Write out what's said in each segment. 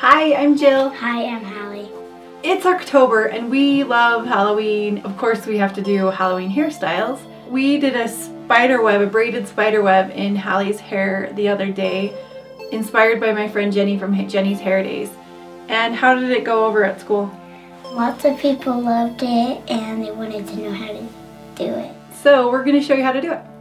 Hi, I'm Jill. Hi, I'm Hallie. It's October and we love Halloween. Of course, we have to do Halloween hairstyles. We did a spider web, a braided spider web in Hallie's hair the other day, inspired by my friend Jenni from Jenni's Hair Days. And how did it go over at school? Lots of people loved it and they wanted to know how to do it. So we're going to show you how to do it.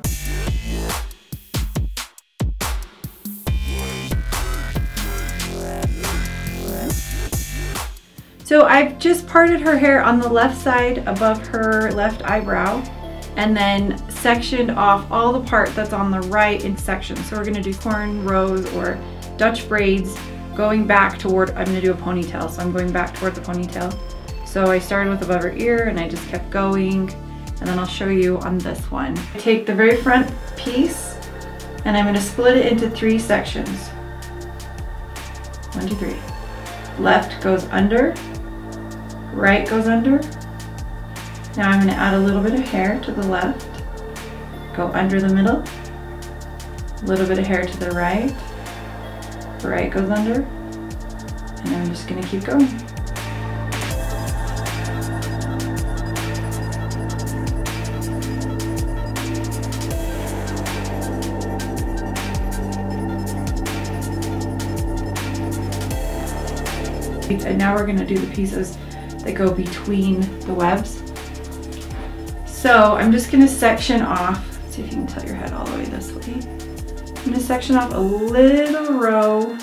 So I've just parted her hair on the left side above her left eyebrow and then sectioned off all the part that's on the right in sections. So we're gonna do corn rows or Dutch braids going back toward, I'm gonna do a ponytail, so I'm going back toward the ponytail. So I started with above her ear and I just kept going and then I'll show you on this one. Take the very front piece and I'm gonna split it into three sections. One, two, three. Left goes under, right goes under. Now I'm going to add a little bit of hair to the left, go under the middle, a little bit of hair to the right, right goes under, and I'm just going to keep going. And now we're going to do the pieces that go between the webs. So I'm just gonna section off, see if you can tilt your head all the way this way. I'm gonna section off a little row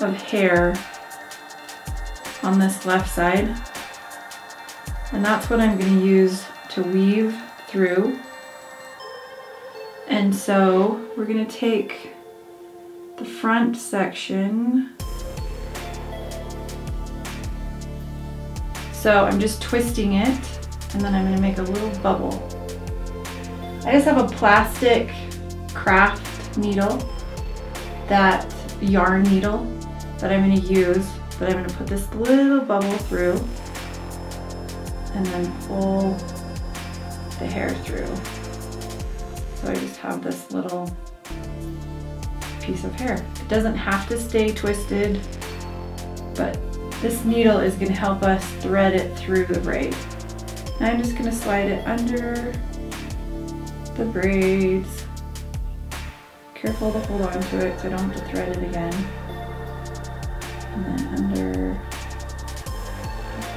of hair on this left side. And that's what I'm gonna use to weave through. And so we're gonna take the front section So I'm just twisting it and then I'm gonna make a little bubble. I just have a plastic craft needle, that yarn needle that I'm gonna use, but I'm gonna put this little bubble through and then pull the hair through. So I just have this little piece of hair. It doesn't have to stay twisted, but this needle is going to help us thread it through the braid. I'm just going to slide it under the braids. Careful to hold on to it so I don't have to thread it again. And then under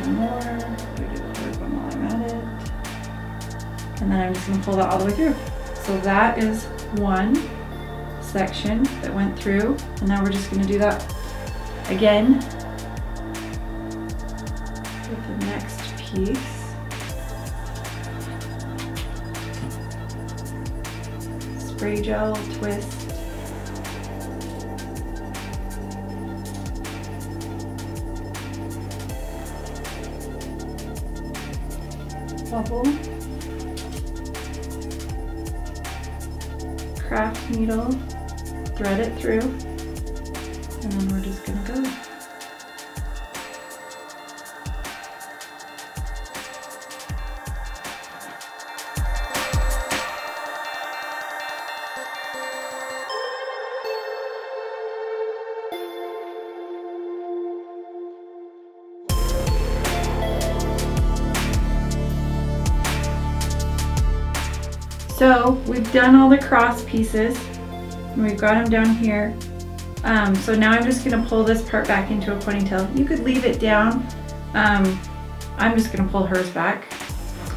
one more. do the one while I'm at it. And then I'm just going to pull that all the way through. So that is one section that went through. And now we're just going to do that again the next piece. Spray gel twist. Bubble. Craft needle, thread it through, and then we're just gonna go. So we've done all the cross pieces and we've got them down here. Um, so now I'm just gonna pull this part back into a ponytail. You could leave it down. Um, I'm just gonna pull hers back.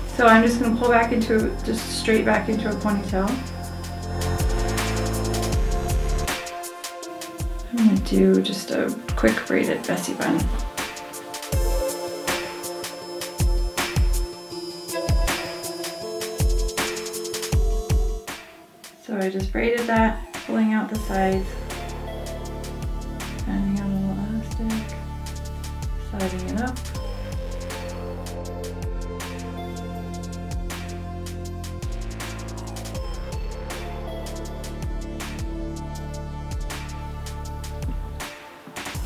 So I'm just gonna pull back into, just straight back into a ponytail. I'm gonna do just a quick braided messy bun. So I just braided that, pulling out the sides, a elastic, sliding it up.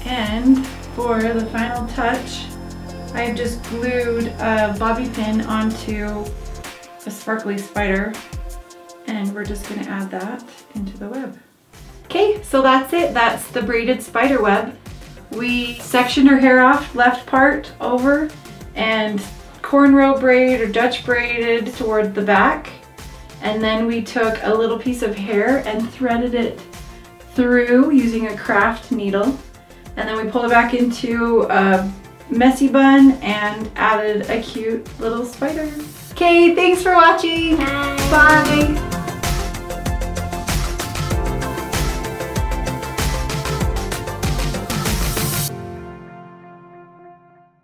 And for the final touch, I've just glued a bobby pin onto a sparkly spider and we're just gonna add that into the web. Okay, so that's it. That's the braided spider web. we sectioned her hair off, left part over, and cornrow braid or Dutch braided toward the back. And then we took a little piece of hair and threaded it through using a craft needle. And then we pulled it back into a messy bun and added a cute little spider. Okay, thanks for watching. Bye. Bye.